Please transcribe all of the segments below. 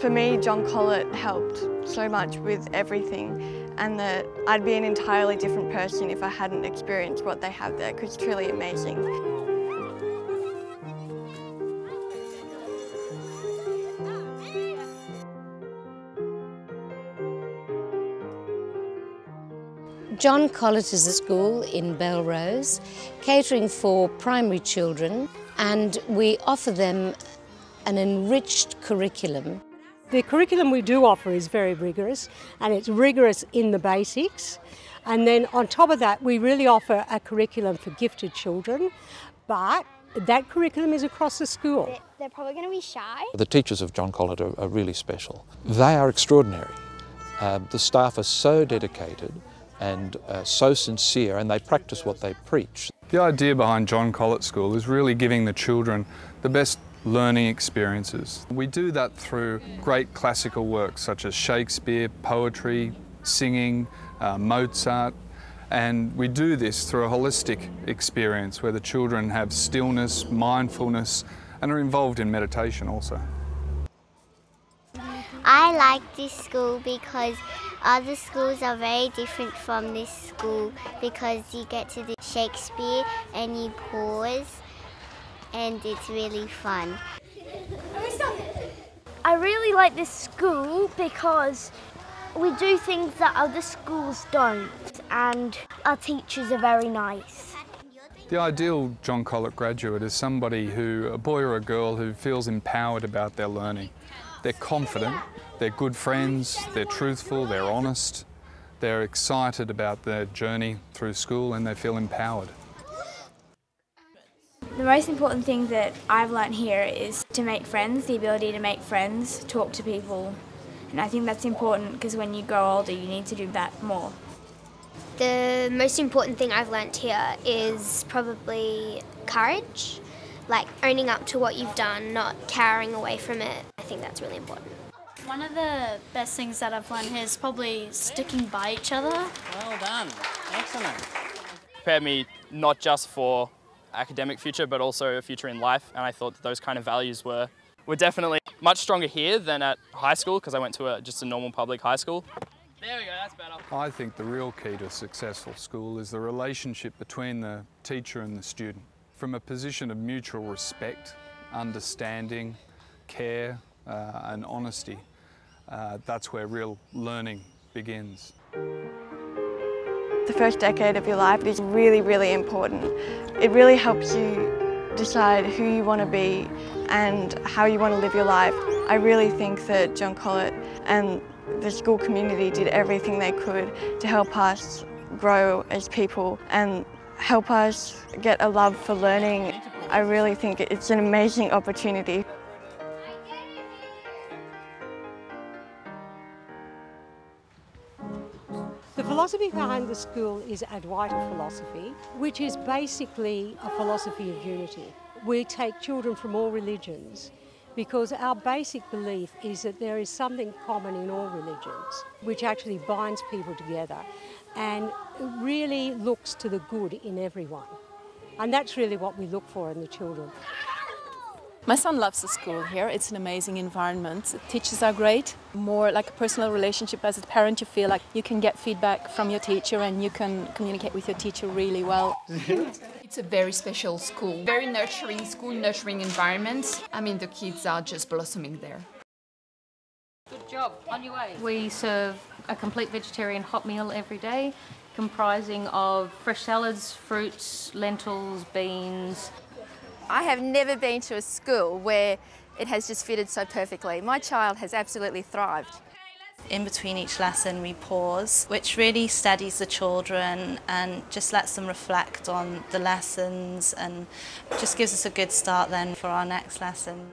For me, John Colet helped so much with everything and that I'd be an entirely different person if I hadn't experienced what they have there because it's truly amazing. John Colet is a school in Belrose, catering for primary children, and we offer them an enriched curriculum. The curriculum we do offer is very rigorous, and it's rigorous in the basics. And then on top of that, we really offer a curriculum for gifted children, but that curriculum is across the school. They're, they're probably going to be shy. The teachers of John Colet are, are really special. They are extraordinary. Uh, the staff are so dedicated and uh, so sincere and they practice what they preach. The idea behind John Colet School is really giving the children the best learning experiences. We do that through great classical works such as Shakespeare, poetry, singing, uh, Mozart, and we do this through a holistic experience where the children have stillness, mindfulness, and are involved in meditation also. I like this school because other schools are very different from this school because you get to do Shakespeare and you pause and it's really fun. I really like this school because we do things that other schools don't and our teachers are very nice. The ideal John Colet graduate is somebody who, a boy or a girl who feels empowered about their learning. They're confident, they're good friends, they're truthful, they're honest, they're excited about their journey through school and they feel empowered. The most important thing that I've learnt here is to make friends, the ability to make friends, talk to people. And I think that's important because when you grow older, you need to do that more. The most important thing I've learnt here is probably courage, like owning up to what you've done, not cowering away from it. I think that's really important. One of the best things that I've learned here is probably sticking by each other. Well done. Excellent. Prepared me not just for academic future, but also a future in life. And I thought that those kind of values were, were definitely much stronger here than at high school, because I went to a, just a normal public high school. There we go, that's better. I think the real key to a successful school is the relationship between the teacher and the student. From a position of mutual respect, understanding, care uh, and honesty, uh, that's where real learning begins. The first decade of your life is really, really important. It really helps you decide who you want to be and how you want to live your life. I really think that John Colet and the school community did everything they could to help us grow as people and help us get a love for learning. I really think it's an amazing opportunity. Behind the school is Advaita philosophy, which is basically a philosophy of unity. We take children from all religions because our basic belief is that there is something common in all religions which actually binds people together and really looks to the good in everyone. And that's really what we look for in the children. My son loves the school here. It's an amazing environment. The teachers are great. More like a personal relationship as a parent, you feel like you can get feedback from your teacher and you can communicate with your teacher really well. it's a very special school, very nurturing school, nurturing environment. I mean, the kids are just blossoming there. Good job, on your way. We serve a complete vegetarian hot meal every day, comprising of fresh salads, fruits, lentils, beans, I have never been to a school where it has just fitted so perfectly. My child has absolutely thrived. In between each lesson we pause, which really steadies the children and just lets them reflect on the lessons and just gives us a good start then for our next lesson.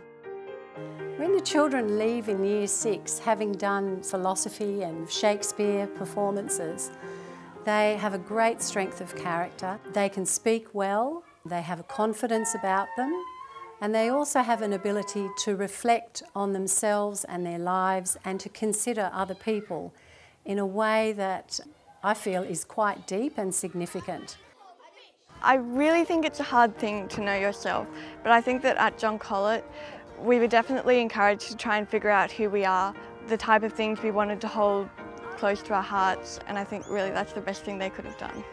When the children leave in year six, having done philosophy and Shakespeare performances, they have a great strength of character. They can speak well, they have a confidence about them and they also have an ability to reflect on themselves and their lives and to consider other people in a way that I feel is quite deep and significant. I really think it's a hard thing to know yourself, but I think that at John Colet We were definitely encouraged to try and figure out who we are, the type of things we wanted to hold close to our hearts, and I think really that's the best thing they could have done.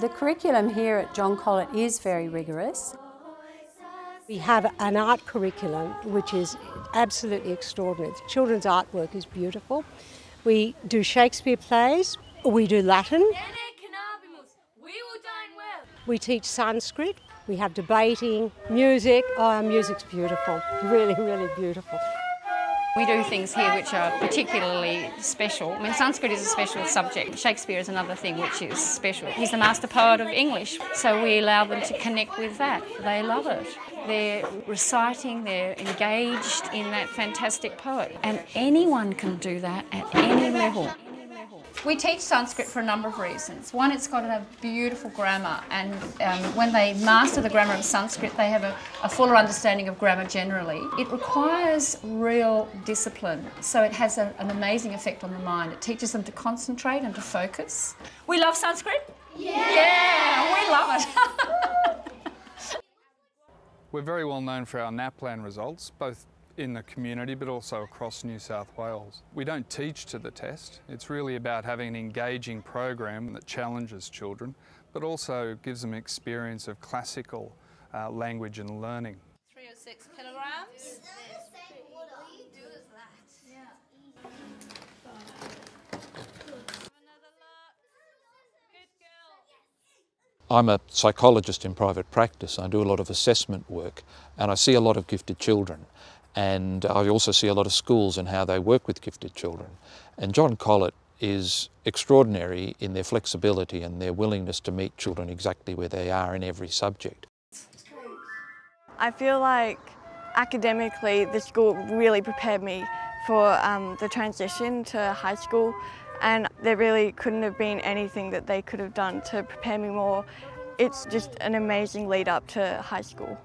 The curriculum here at John Colet is very rigorous. We have an art curriculum which is absolutely extraordinary. The children's artwork is beautiful. We do Shakespeare plays, we do Latin. We teach Sanskrit, we have debating, music. Oh, our music's beautiful, really, really beautiful. We do things here which are particularly special. I mean, Sanskrit is a special subject. Shakespeare is another thing which is special. He's the master poet of English, so we allow them to connect with that. They love it. They're reciting, they're engaged in that fantastic poet. And anyone can do that at any level. We teach Sanskrit for a number of reasons. One, it's got a beautiful grammar, and um, when they master the grammar of Sanskrit, they have a, a, fuller understanding of grammar generally. It requires real discipline, so it has a, an amazing effect on the mind. It teaches them to concentrate and to focus. We love Sanskrit? Yeah! Yeah, we love it. We're very well known for our NAPLAN results, both in the community but also across New South Wales. We don't teach to the test. It's really about having an engaging program that challenges children but also gives them experience of classical uh, language and learning. Three or six kilograms. I'm a psychologist in private practice. I do a lot of assessment work and I see a lot of gifted children. And I also see a lot of schools and how they work with gifted children. And John Colet is extraordinary in their flexibility and their willingness to meet children exactly where they are in every subject. I feel like academically the school really prepared me for um, the transition to high school and there really couldn't have been anything that they could have done to prepare me more. It's just an amazing lead up to high school.